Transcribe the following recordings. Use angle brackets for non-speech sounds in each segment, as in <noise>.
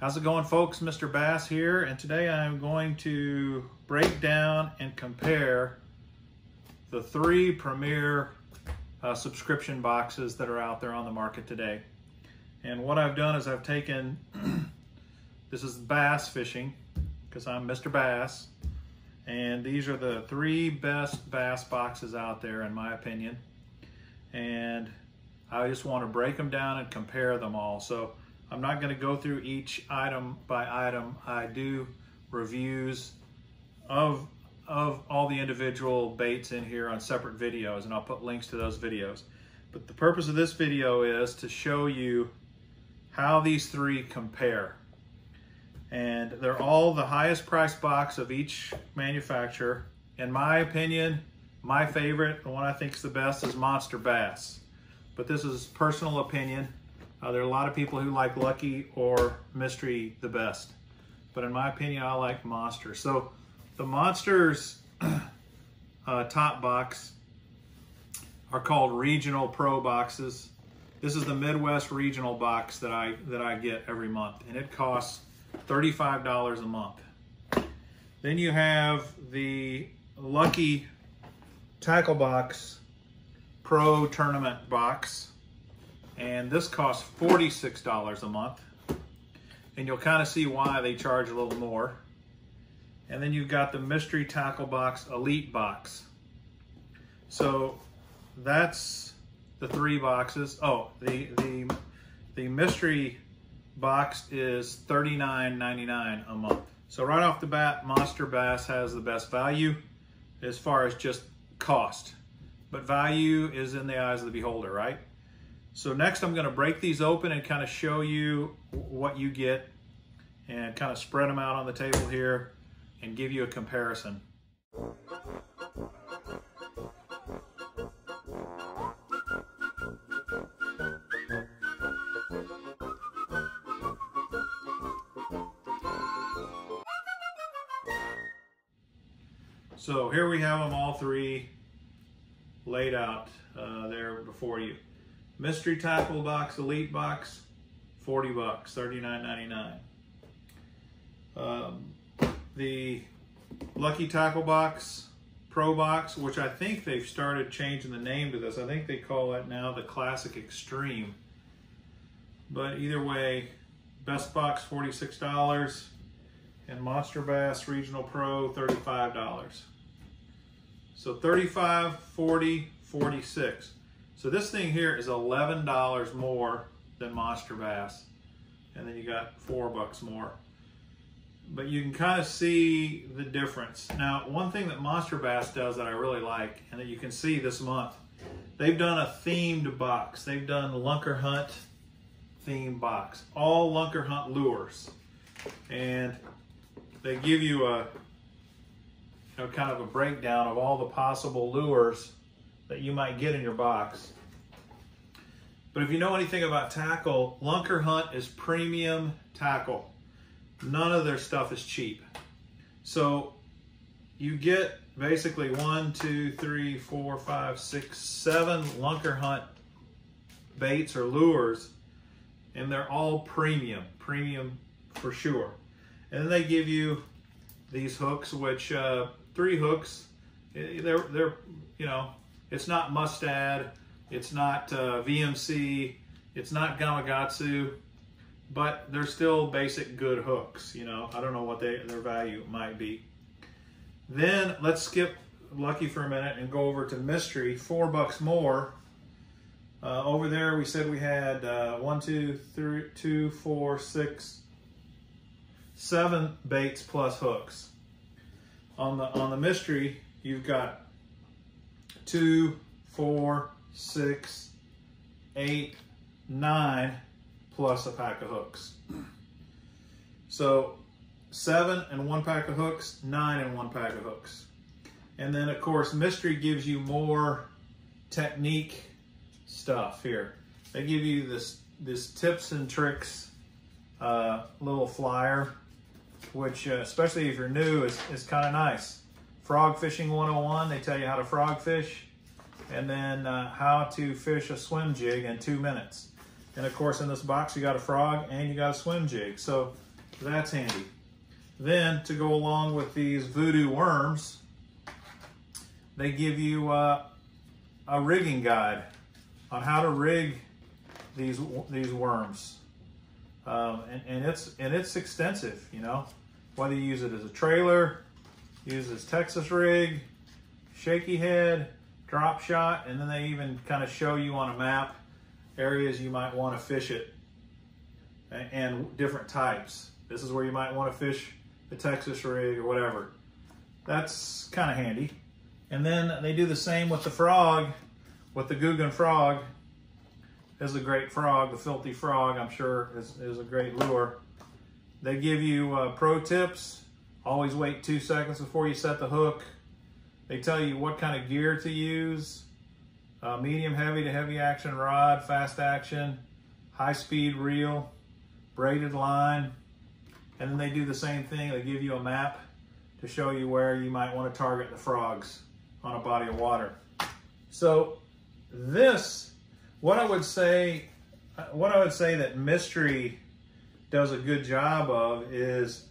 How's it going folks? Mr. Bass here and today I'm going to break down and compare the three premier uh, subscription boxes that are out there on the market today. And what I've done is I've taken, <clears throat> this is bass fishing because I'm Mr. Bass and these are the three best bass boxes out there in my opinion. And I just want to break them down and compare them all. So I'm not going to go through each item by item. I do reviews of of all the individual baits in here on separate videos and I'll put links to those videos. But the purpose of this video is to show you how these three compare. And they're all the highest price box of each manufacturer. In my opinion, my favorite, the one I think is the best is Monster Bass. But this is personal opinion. Uh, there are a lot of people who like Lucky or Mystery the best. But in my opinion, I like Monster. So the Monsters <clears throat> uh, top box are called Regional Pro boxes. This is the Midwest Regional box that I that I get every month, and it costs $35 a month. Then you have the Lucky Tackle Box Pro Tournament box and this costs $46 a month. And you'll kind of see why they charge a little more. And then you've got the Mystery Tackle Box Elite Box. So that's the three boxes. Oh, the the the mystery box is $39.99 a month. So right off the bat, Monster Bass has the best value as far as just cost. But value is in the eyes of the beholder, right? So next I'm gonna break these open and kind of show you what you get and kind of spread them out on the table here and give you a comparison. So here we have them all three laid out uh, there before you. Mystery Tackle Box Elite Box, 40 bucks, 39.99. Um, the Lucky Tackle Box Pro Box, which I think they've started changing the name to this. I think they call it now the Classic Extreme. But either way, Best Box $46 and Monster Bass Regional Pro $35. So 35, 40, 46. So this thing here is $11 more than Monster Bass. And then you got four bucks more. But you can kind of see the difference. Now, one thing that Monster Bass does that I really like, and that you can see this month, they've done a themed box. They've done Lunker Hunt theme box. All Lunker Hunt lures. And they give you a, you know, kind of a breakdown of all the possible lures that you might get in your box. But if you know anything about tackle, Lunker Hunt is premium tackle. None of their stuff is cheap. So you get basically one, two, three, four, five, six, seven Lunker Hunt baits or lures, and they're all premium, premium for sure. And then they give you these hooks, which uh, three hooks, eh, they're, they're, you know, it's not Mustad. It's not uh, VMC. It's not Gamakatsu, But they're still basic good hooks. You know, I don't know what they, their value might be. Then let's skip Lucky for a minute and go over to Mystery. Four bucks more. Uh, over there, we said we had uh, one, two, three, two, four, six, seven baits plus hooks. On the on the mystery, you've got two, four, six, eight, nine, plus a pack of hooks. So seven and one pack of hooks, nine and one pack of hooks. And then of course, Mystery gives you more technique stuff here. They give you this, this tips and tricks uh, little flyer, which uh, especially if you're new is, is kind of nice. Frog Fishing 101, they tell you how to frog fish, and then uh, how to fish a swim jig in two minutes. And of course, in this box, you got a frog and you got a swim jig. So that's handy. Then to go along with these voodoo worms, they give you uh, a rigging guide on how to rig these these worms, um, and, and it's and it's extensive. You know, whether you use it as a trailer, use as Texas rig, shaky head, drop shot, and then they even kind of show you on a map areas you might want to fish it and different types. This is where you might want to fish the Texas rig or whatever. That's kind of handy. And then they do the same with the frog, with the Googan frog. Is a great frog, the filthy frog, I'm sure is, is a great lure. They give you uh, pro tips. Always wait two seconds before you set the hook. They tell you what kind of gear to use. Uh, medium heavy to heavy action rod, fast action, high speed reel, braided line. And then they do the same thing. They give you a map to show you where you might want to target the frogs on a body of water. So this, what I would say, what I would say that Mystery does a good job of is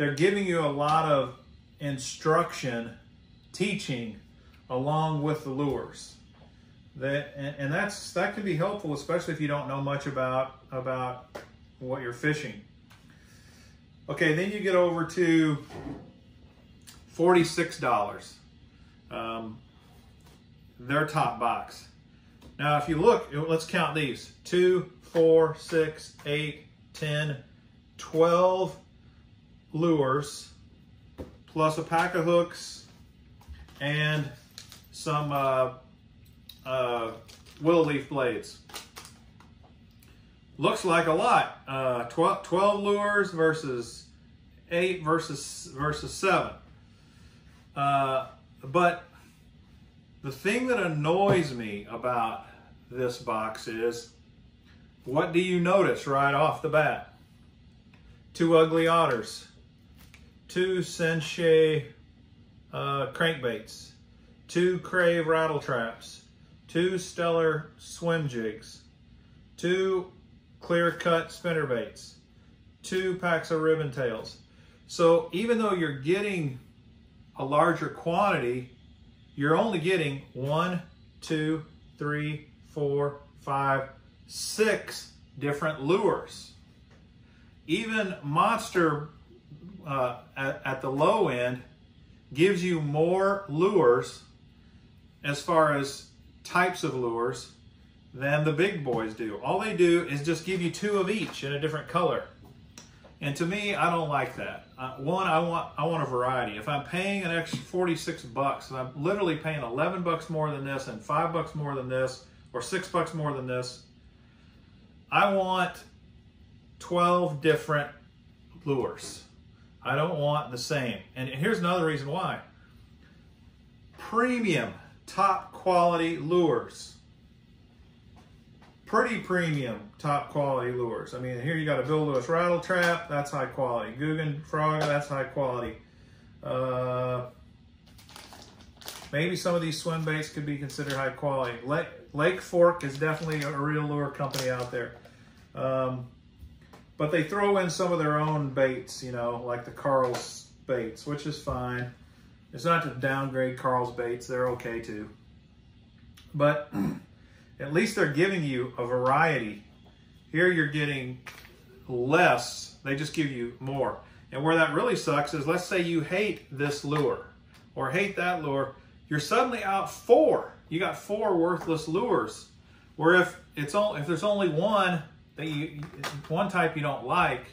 they're giving you a lot of instruction, teaching along with the lures. That and, and that's that can be helpful, especially if you don't know much about about what you're fishing. Okay, then you get over to $46 um, their top box. Now, if you look, let's count these. 2, 4, 6, 8, 10, 12 lures, plus a pack of hooks, and some uh, uh, willow leaf blades. Looks like a lot. Uh, 12, 12 lures versus 8 versus, versus 7. Uh, but the thing that annoys me about this box is, what do you notice right off the bat? Two ugly otters, two Sensei uh, crankbaits, two Crave rattle traps, two Stellar swim jigs, two clear cut spinner baits, two packs of ribbon tails. So even though you're getting a larger quantity, you're only getting one, two, three, four, five, six different lures. Even Monster uh, at, at the low end gives you more lures as far as types of lures than the big boys do. All they do is just give you two of each in a different color. And to me, I don't like that. Uh, one, I want I want a variety. If I'm paying an extra 46 bucks, and I'm literally paying 11 bucks more than this, and five bucks more than this, or six bucks more than this, I want 12 different lures. I don't want the same. And here's another reason why. Premium, top quality lures pretty premium, top quality lures. I mean, here you got a Bill Lewis rattle trap, that's high quality. Googan frog, that's high quality. Uh, maybe some of these swim baits could be considered high quality. Lake, Lake Fork is definitely a real lure company out there. Um, but they throw in some of their own baits, you know, like the Karl's baits, which is fine. It's not to downgrade Karl's baits, they're okay too. But <clears throat> at least they're giving you a variety. Here you're getting less, they just give you more. And where that really sucks is let's say you hate this lure or hate that lure, you're suddenly out four. You got four worthless lures. Where if it's only if there's only one that you one type you don't like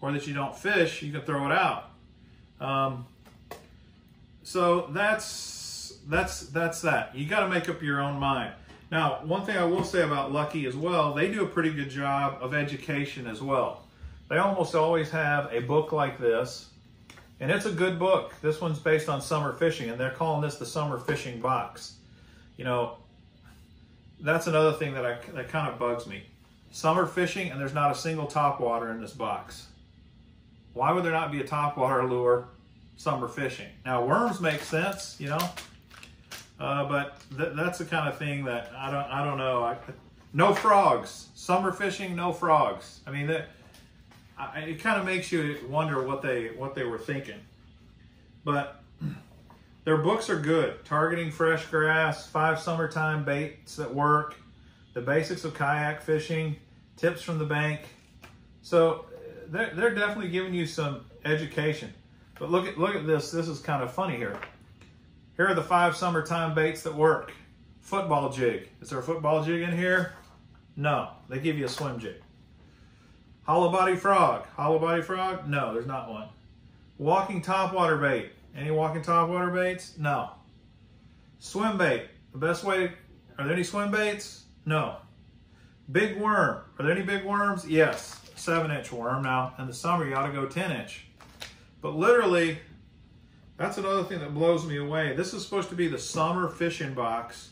or that you don't fish, you can throw it out. Um, so that's that's that's that. You got to make up your own mind. Now, one thing I will say about Lucky as well, they do a pretty good job of education as well. They almost always have a book like this, and it's a good book. This one's based on summer fishing, and they're calling this the summer fishing box. You know, that's another thing that, I, that kind of bugs me. Summer fishing, and there's not a single topwater in this box. Why would there not be a topwater lure summer fishing? Now, worms make sense, you know, uh, but th that's the kind of thing that I don't I don't know. I, no frogs. Summer fishing, no frogs. I mean, that, I, it kind of makes you wonder what they what they were thinking. But <clears throat> their books are good. Targeting fresh grass, five summertime baits that work, the basics of kayak fishing, tips from the bank. So they're, they're definitely giving you some education. But look at look at this. This is kind of funny here. Here are the five summertime baits that work. Football jig. Is there a football jig in here? No. They give you a swim jig. Hollow body frog. Hollow body frog? No, there's not one. Walking topwater bait. Any walking topwater baits? No. Swim bait. The best way are there any swim baits? No. Big worm. Are there any big worms? Yes. Seven inch worm. Now, in the summer, you ought to go 10 inch. But literally, that's another thing that blows me away. This is supposed to be the summer fishing box,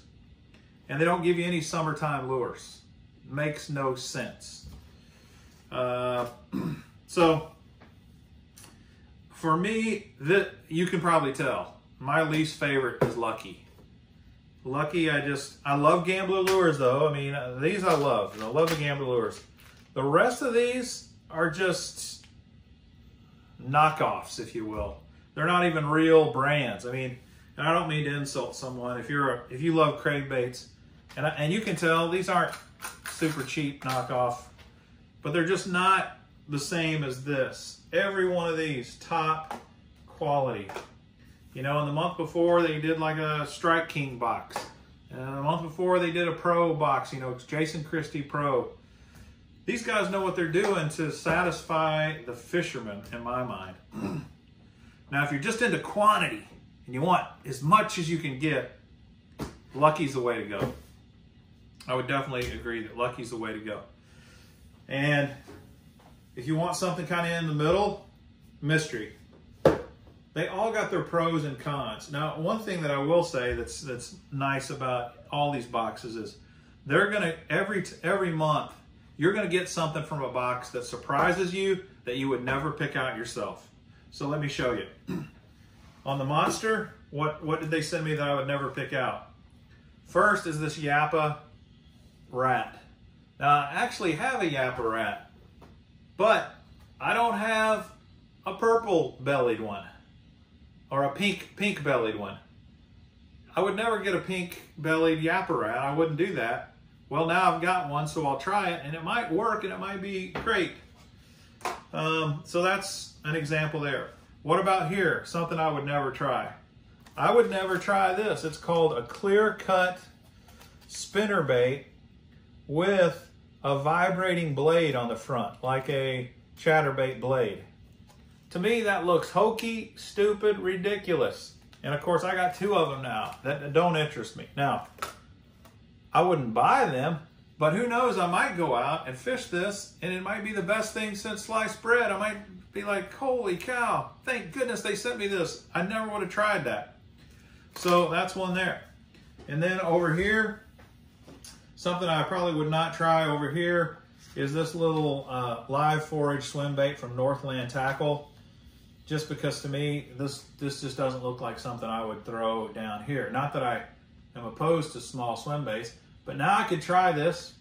and they don't give you any summertime lures. Makes no sense. Uh, <clears throat> so, for me, that you can probably tell, my least favorite is Lucky. Lucky, I just, I love Gambler lures though. I mean, these I love. I love the Gambler lures. The rest of these are just knockoffs, if you will. They're not even real brands. I mean, and I don't mean to insult someone. If you're a, if you love Craig crankbaits, and I, and you can tell these aren't super cheap knockoff, but they're just not the same as this. Every one of these top quality. You know, in the month before they did like a Strike King box. And the month before they did a Pro box, you know, Jason Christie Pro. These guys know what they're doing to satisfy the fishermen, in my mind. <clears throat> now, if you're just into quantity and you want as much as you can get, Lucky's the way to go. I would definitely agree that Lucky's the way to go. And if you want something kind of in the middle, Mystery. They all got their pros and cons. Now, one thing that I will say that's that's nice about all these boxes is they're gonna every every month you're gonna get something from a box that surprises you that you would never pick out yourself. So let me show you. <clears throat> On the monster, what what did they send me that I would never pick out? First is this Yappa rat. Now, I actually have a Yappa rat, but I don't have a purple bellied one or a pink pink bellied one. I would never get a pink bellied Yappa rat. I wouldn't do that. Well, now I've got one, so I'll try it, and it might work, and it might be great. Um, so that's an example there. What about here? Something I would never try. I would never try this. It's called a clear cut spinner bait with a vibrating blade on the front, like a chatterbait blade. To me, that looks hokey, stupid, ridiculous. And of course, I got two of them now that don't interest me. Now, I wouldn't buy them, but who knows? I might go out and fish this, and it might be the best thing since sliced bread. I might be like, holy cow, thank goodness they sent me this. I never would have tried that. So that's one there. And then over here, something I probably would not try over here is this little uh, live forage swim bait from Northland Tackle. Just because to me, this, this just doesn't look like something I would throw down here. Not that I am opposed to small swim baits, but now I could try this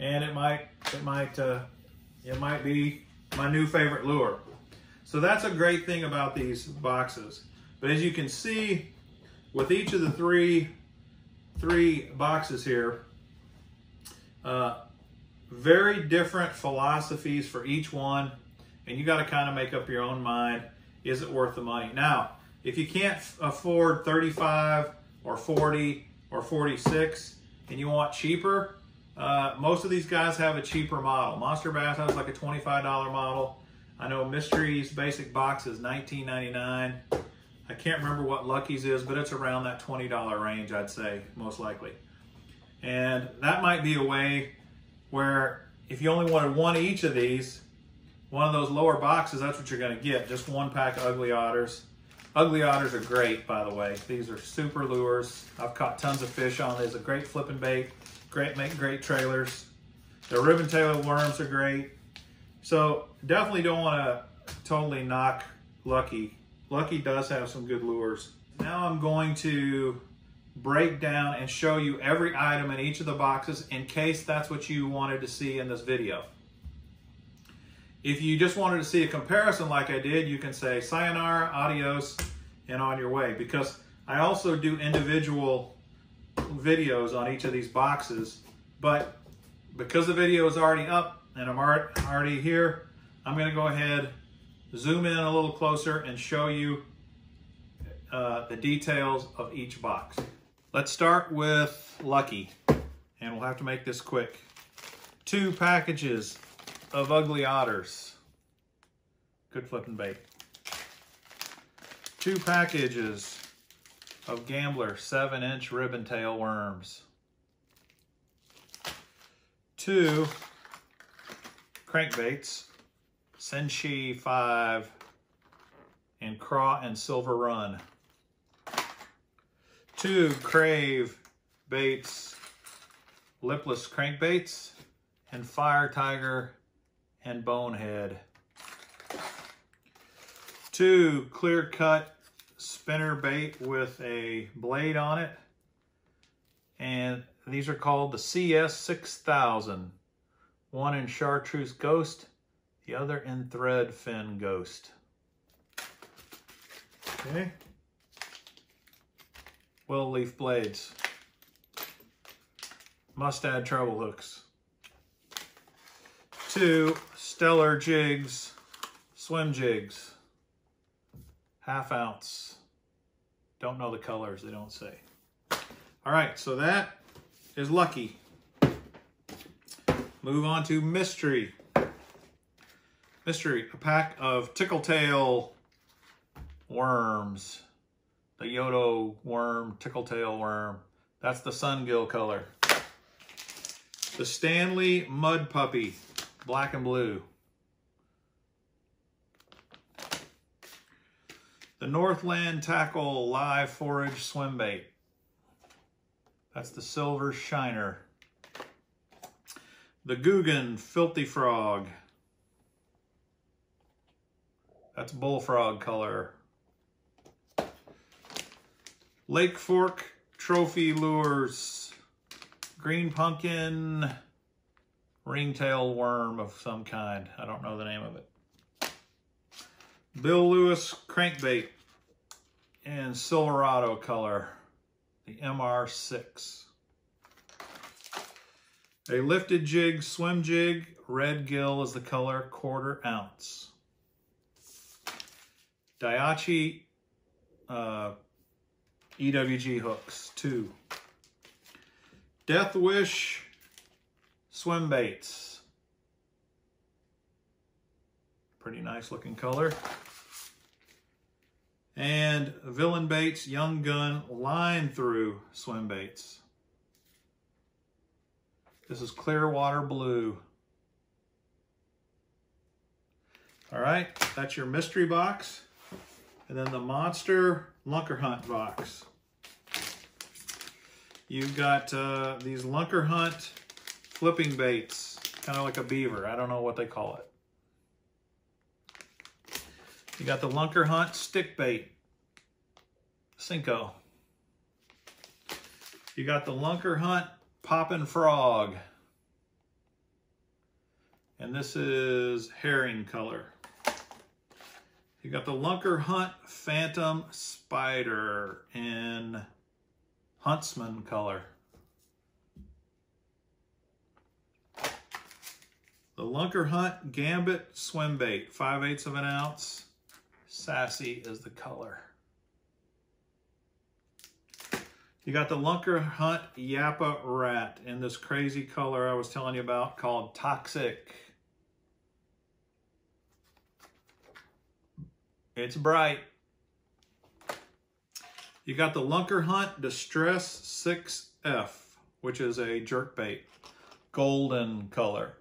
and it might, it might, uh, it might be my new favorite lure. So that's a great thing about these boxes. But as you can see, with each of the three, three boxes here, uh, very different philosophies for each one, and you got to kind of make up your own mind. Is it worth the money? Now, if you can't afford 35 or 40 or 46 and you want cheaper, uh, most of these guys have a cheaper model. Monster Bass has like a $25 model. I know Mystery's basic box is $19.99. I can't remember what Lucky's is, but it's around that $20 range, I'd say, most likely. And that might be a way where if you only wanted one each of these, one of those lower boxes, that's what you're going to get. Just one pack of Ugly Otters. Ugly Otters are great, by the way. These are super lures. I've caught tons of fish on these. A great flipping bait. Great, make great trailers. The ribbon tailed worms are great. So definitely don't want to totally knock Lucky. Lucky does have some good lures. Now I'm going to break down and show you every item in each of the boxes in case that's what you wanted to see in this video. If you just wanted to see a comparison like I did, you can say sayonara, adios, and on your way. Because I also do individual videos on each of these boxes, but because the video is already up and I'm already here, I'm gonna go ahead, zoom in a little closer and show you uh, the details of each box. Let's start with Lucky, and we'll have to make this quick. Two packages of Ugly Otters. Good flipping bait. Two packages of Gambler 7-inch ribbon tail worms. Two crankbaits, Senshi 5 and Craw and Silver Run. Two Crave baits, lipless crankbaits, and Fire Tiger and Bonehead. Two clear cut spinner bait with a blade on it. And these are called the CS6000. One in chartreuse ghost, the other in thread fin ghost. Okay. Willow leaf blades. Mustad treble hooks. Two stellar jigs, swim jigs. Half ounce. Don't know the colors, they don't say. All right, so that is lucky. Move on to mystery. Mystery, a pack of tickle tail worms. The Yodo worm, tickle tail worm. That's the sungill color. The Stanley Mud Puppy, black and blue. The Northland Tackle Live Forage Swim Bait. That's the Silver Shiner. The Googan Filthy Frog. That's bullfrog color. Lake Fork Trophy Lures. Green Pumpkin Ringtail Worm of some kind. I don't know the name of it. Bill Lewis crankbait in Silverado color, the MR6. A lifted jig, swim jig, red gill is the color, quarter ounce. Daiichi uh, EWG hooks, two. Death Wish swim baits. Pretty nice looking color. And Villain Baits Young Gun Line Through Swim Baits. This is Clearwater Blue. All right, that's your mystery box. And then the Monster Lunker Hunt box. You've got uh, these Lunker Hunt flipping baits, kind of like a beaver. I don't know what they call it. You got the Lunker Hunt stick bait, Cinco. You got the Lunker Hunt Poppin' Frog. And this is herring color. You got the Lunker Hunt Phantom Spider in Huntsman color. The Lunker Hunt Gambit Swim Bait, 5 eighths of an ounce. Sassy is the color. You got the Lunker Hunt Yappa Rat in this crazy color I was telling you about called Toxic. It's bright. You got the Lunker Hunt Distress 6F, which is a jerk bait, golden color.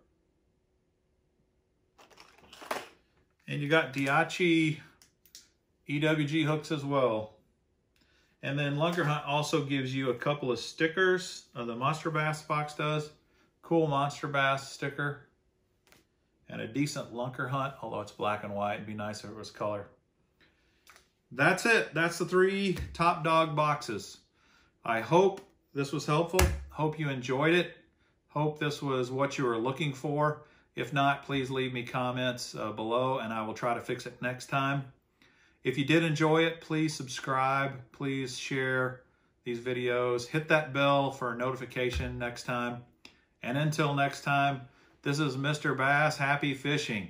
And you got Daiichi EWG hooks as well. And then Lunker Hunt also gives you a couple of stickers. Uh, the Monster Bass box does. Cool Monster Bass sticker. And a decent Lunker Hunt, although it's black and white. It'd be nice if it was color. That's it. That's the three top dog boxes. I hope this was helpful. Hope you enjoyed it. Hope this was what you were looking for. If not, please leave me comments uh, below and I will try to fix it next time. If you did enjoy it, please subscribe. Please share these videos. Hit that bell for a notification next time. And until next time, this is Mr. Bass. Happy fishing.